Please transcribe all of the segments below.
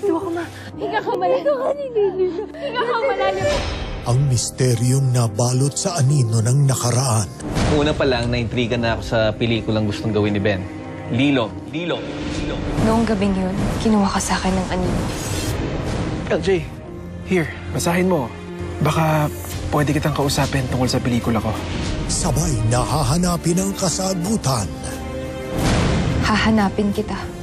Higa ka malalim. Higa ka malalim. Ang misteryong nabalot sa anino ng nakaraan. Una pa lang, naintriga na ako sa pelikulang gustong gawin ni Ben. Lilo. Lilo. Lilo. Noong gabing yun, kinuha ka sa akin ng anino. LJ, here, basahin mo. Baka pwede kitang kausapin tungkol sa pelikula ko. Sabay nahahanapin ang kasagutan. Hahanapin kita.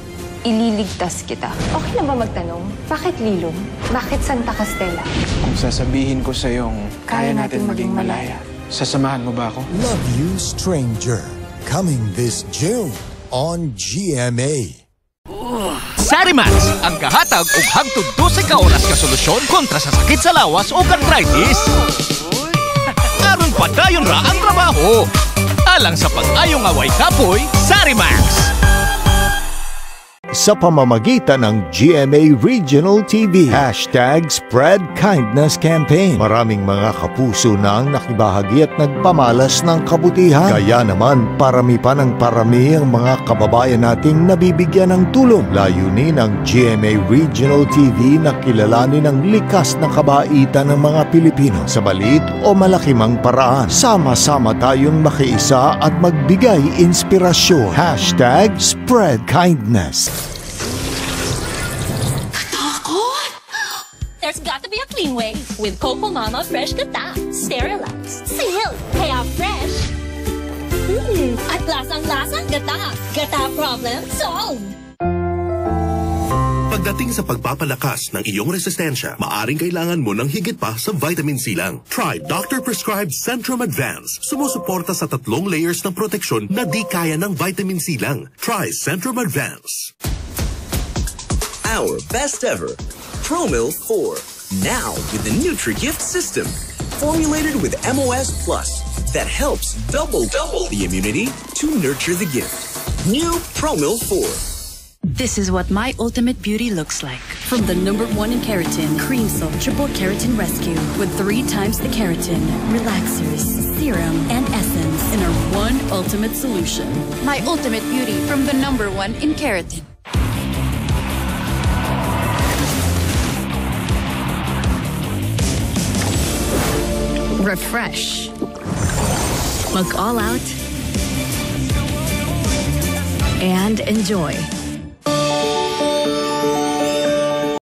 Ililigtas kita. Okay na ba magtanong? Bakit Lilong? Bakit Santa Castella? Kung sasabihin ko sa yung Kaya natin maging malaya. sasamahan mo ba ako? Love You Stranger. Coming this June on GMA. Sarimax, ang kahatag ug hangtod 12 ka oras ka solusyon kontra sa sakit sa lawas o arthritis. Aron padayon ra ang trabaho. Alang sa pag-ayong away kapoy, Sarimax. Sa pamamagitan ng GMA Regional TV. Hashtag Spread Kindness Campaign. Maraming mga kapuso na ang nakibahagi at nagpamalas ng kabutihan. Kaya naman, parami pa ng parami ang mga kababayan nating nabibigyan ng tulong. Layunin ng GMA Regional TV na kilalanin ang likas na kabaitan ng mga Pilipino sa maliit o malaki paraan. Sama-sama tayong makiisa at magbigay inspirasyon. Hashtag Spread Kindness. There's got to be a clean way with Coco Mama Fresh Gata. Sterilized, sealed, kaya fresh. Mmm, at lasang-lasang gata. Gata problem solved. Pagdating sa pagpapalakas ng iyong resistensya, maaring kailangan mo ng higit pa sa vitamin C lang. Try doctor-prescribed Centrum Advance. Sumusuporta sa tatlong layers ng proteksyon na di kaya ng vitamin C lang. Try Centrum Advance. Our best ever, Promil 4. Now with the NutriGift system. Formulated with MOS Plus that helps double double the immunity to nurture the gift. New Promil 4. This is what my ultimate beauty looks like. From the number one in keratin, Cream Silk Triple Keratin Rescue with three times the keratin, relaxers, serum, and essence in our one ultimate solution. My ultimate beauty from the number one in keratin. Refresh. Mag all out and enjoy.